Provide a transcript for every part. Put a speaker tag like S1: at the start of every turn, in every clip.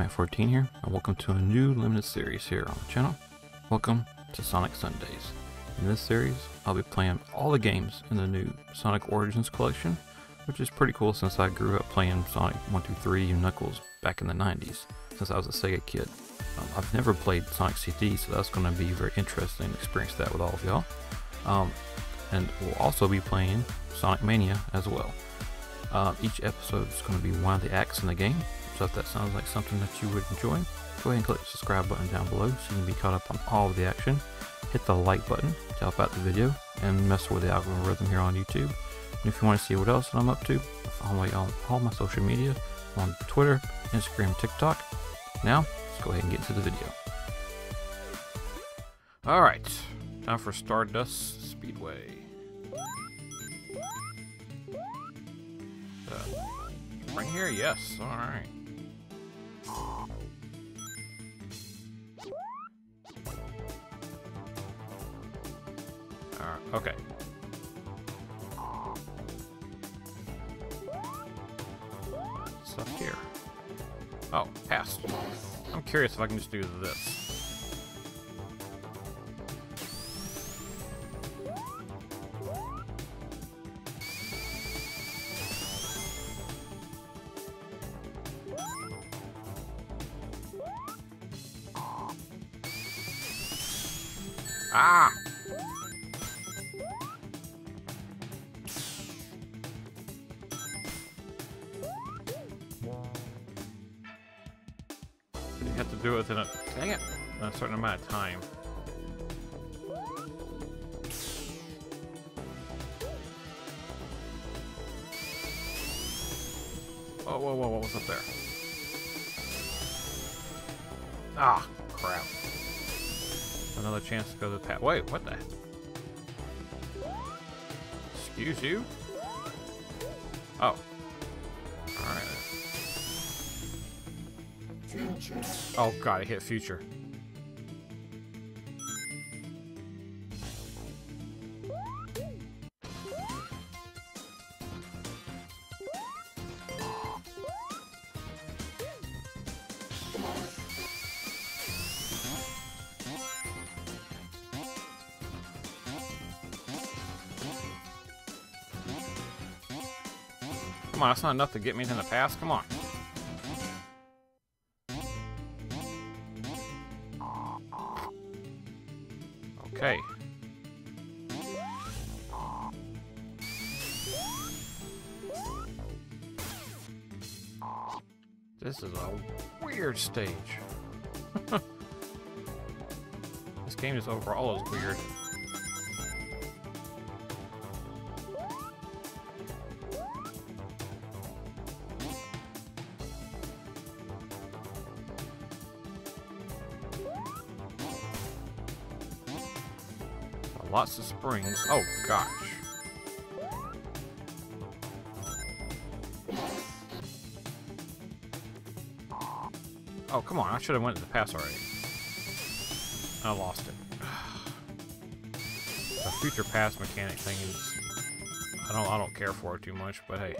S1: everybody, JayMac14 here, and welcome to a new limited series here on the channel. Welcome to Sonic Sundays. In this series, I'll be playing all the games in the new Sonic Origins collection, which is pretty cool since I grew up playing Sonic 1, 2, 3 and Knuckles back in the 90s, since I was a Sega kid. Um, I've never played Sonic CD, so that's going to be very interesting to experience that with all of y'all. Um, and we'll also be playing Sonic Mania as well. Uh, each episode is going to be one of the acts in the game, so if that sounds like something that you would enjoy, go ahead and click the subscribe button down below so you can be caught up on all of the action. Hit the like button to help out the video and mess with the algorithm here on YouTube. And if you want to see what else that I'm up to, follow me on all my social media on Twitter, Instagram, TikTok. Now, let's go ahead and get into the video. Alright, time for Stardust Speedway. Uh, right here, yes, alright. Okay. What's up here? Oh, passed. I'm curious if I can just do this. Ah! Do it within a dang it, in a certain amount of time. Oh, whoa, whoa, what was up there? Ah, crap. Another chance to go to the path. Wait, what the? Excuse you? Oh. Oh god, I hit future. Come on, that's not enough to get me in the past. Come on. Okay. This is a weird stage. this game is overall is weird. Lots of springs. Oh, gosh. Oh, come on. I should have went to the pass already. I lost it. the future pass mechanic thing is... I don't, I don't care for it too much, but hey.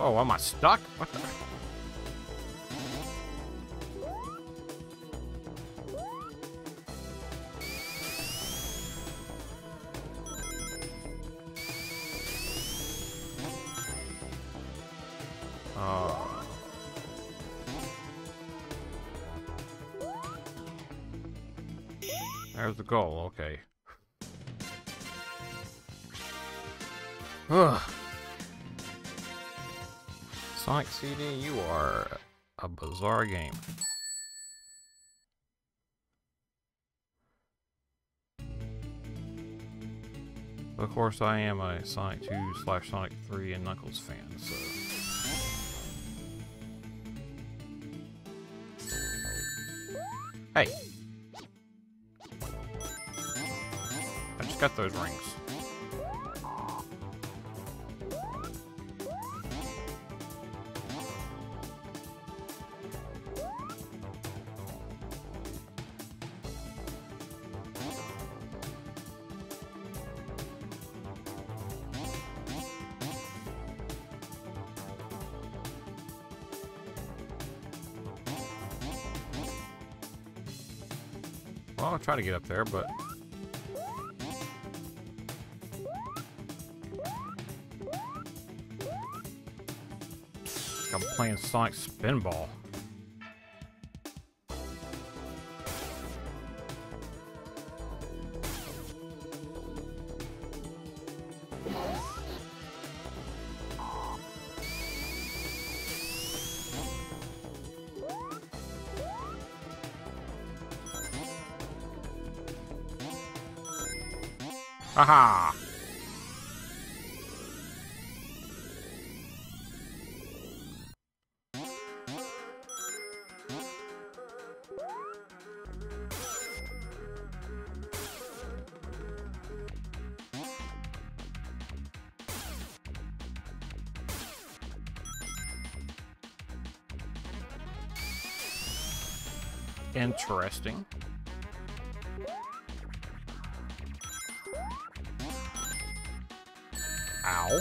S1: Oh, am I stuck? What the... There's the goal, okay. Ugh. Sonic CD, you are a bizarre game. Of course, I am a Sonic 2 slash Sonic 3 and Knuckles fan, so... Hey! got those rings. Well, I'll try to get up there, but I'm playing Sonic Spinball. Aha! Interesting. Ow.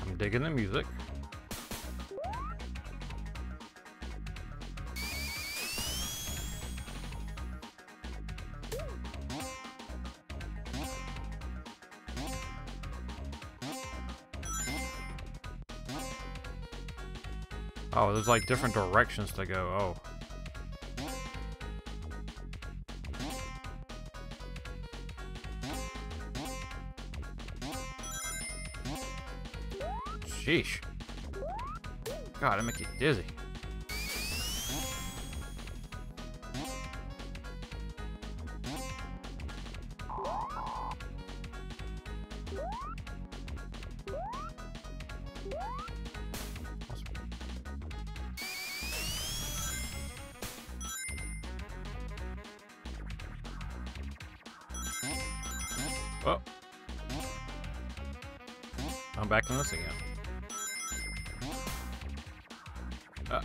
S1: I'm digging the music. Oh, there's like different directions to go. Oh. Sheesh. God, I make you dizzy. Oh. I'm back in this again. Uh.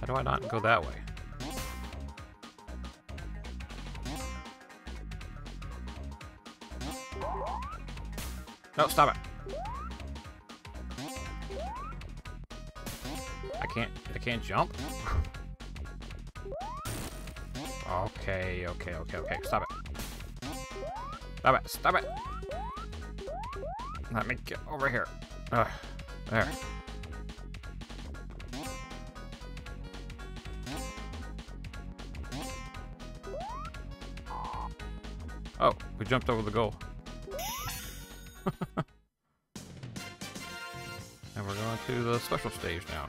S1: How do I not go that way? No, stop it. I can't, I can't jump? Okay, okay, okay, okay, stop it. Stop it, stop it! Let me get over here. Ugh, there. Oh, we jumped over the goal. and we're going to the special stage now.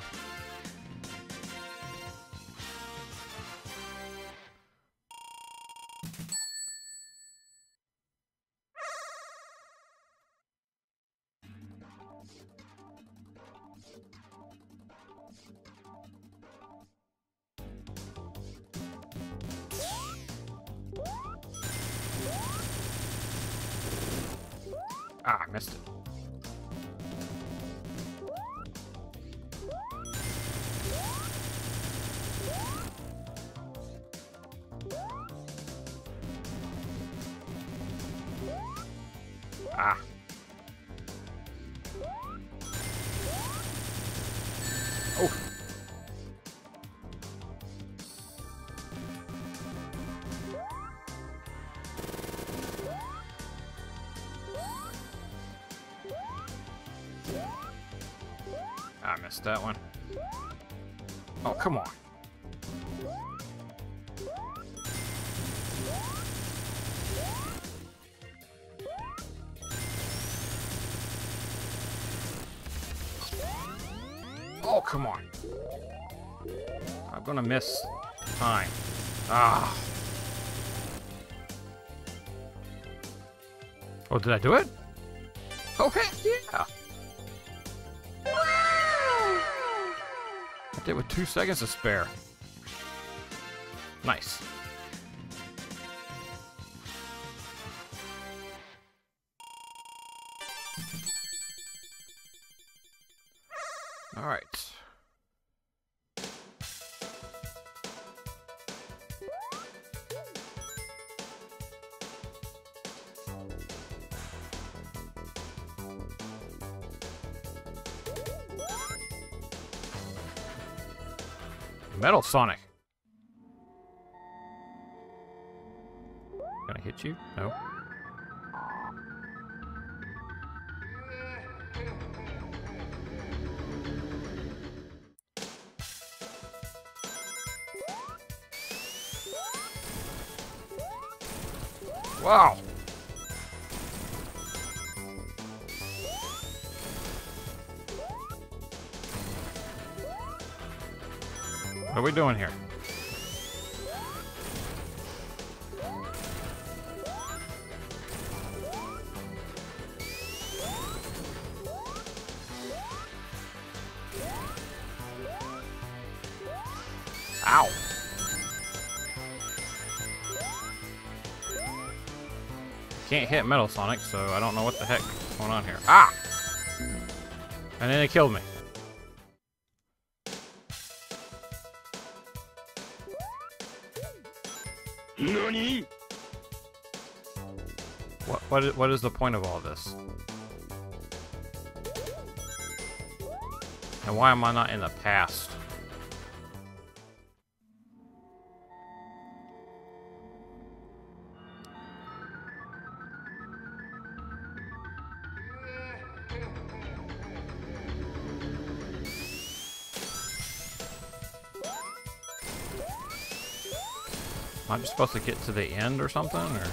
S1: Ah, I missed it. That one. Oh, come on. Oh, come on. I'm gonna miss time. Ah. Oh, did I do it? Okay, yeah. Did with two seconds to spare. Nice. All right. Metal Sonic. Can I hit you? No. Wow. What are we doing here? Ow. Can't hit Metal Sonic, so I don't know what the heck is going on here. Ah! And then it killed me.
S2: NANI?
S1: What what what is the point of all this? And why am I not in the past? Am I just supposed to get to the end or something, or?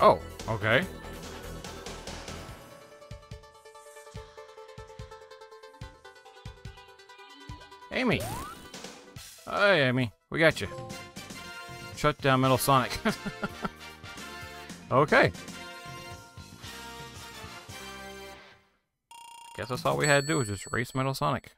S1: Oh, okay. Amy! Hey, Amy. We got you. Shut down Metal Sonic. okay. Guess that's all we had to do was just race Metal Sonic.